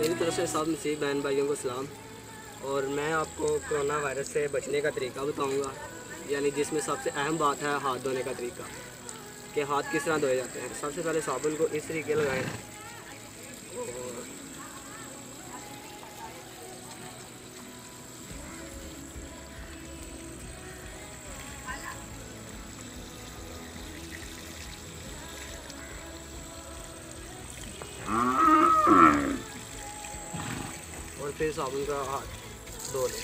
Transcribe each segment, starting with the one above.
میری طرف سے سب مسیح بہن بھائیوں کو سلام۔ اور میں آپ کو کرونا وائرس سے بچنے کا طریقہ بتاؤں گا یعنی جس میں سب سے اہم بات ہے ہاتھ دھونے کا طریقہ، کہ ہاتھ کس طرح دھوئے جاتے ہیں۔ سب سے پہلے صابن کو اس طریقے لگائیں۔ اور پھر صابن کا ہاتھ دھو لے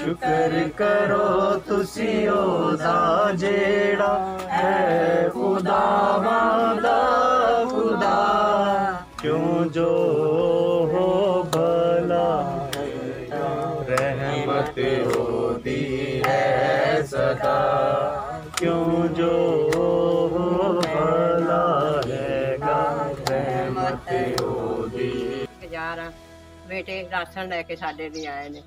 شکر کرو تسی اودا جیڑا اے خدا مادا خدا۔ کیوں جو ہو بھلا رحمت ہوتی ہے صدا۔ کیوں جو ہو بھلا ہے گا رحمت ہوتی یار، بیٹے راشن لے کے ساڈے نہیں آئے نے۔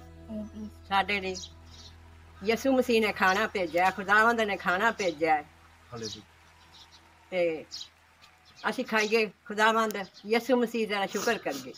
یسو مسیح نے کھانا بھیجا خداوند نے کھانا بھیجا ہے اصیے خداوند یسو مسیح شکر کریے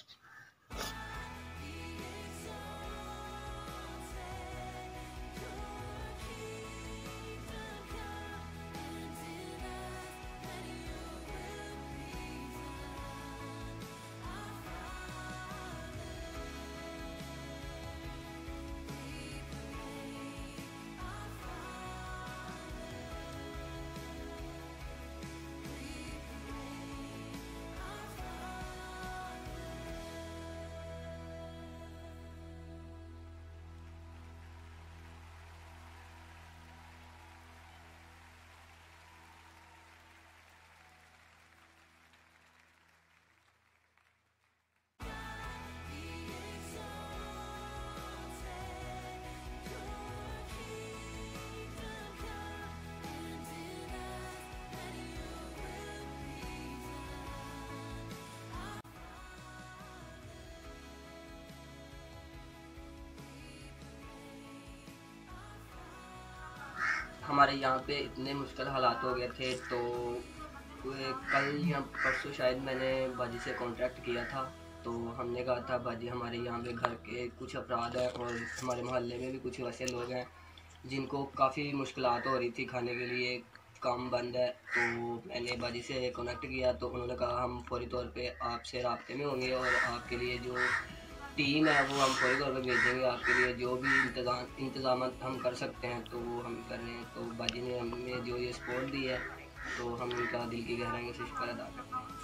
ہمارے یہاں پہ اتنے مشکل حالات ہو گئے تھے، تو کل یا پرسوں شاید میں نے باجی سے کانٹیکٹ کیا تھا۔ تو ہم نے کہا تھا، باجی ہمارے یہاں پہ گھر کے کچھ افراد ہیں اور ہمارے محلے میں بھی کچھ ویسے لوگ ہیں جن کو کافی مشکلات ہو رہی تھی کھانے کے لیے، کام بند ہے۔ تو میں نے باجی سے کانیکٹ کیا، تو انہوں نے کہا ہم فوری طور پہ آپ سے رابطے میں ہوں گے اور آپ کے لیے جو ٹیم ہے وہ ہم فوری طور پہ بھیجیں گے آپ کے لیے، جو بھی انتظام انتظامات ہم کر سکتے ہیں، تو وہ ہم کر رہے ہیں۔ تو باجی نے ہمیں جو یہ سپورٹ دی ہے، تو ہم ان کا دل کی گہرائی سے شکر ادا کرتے ہیں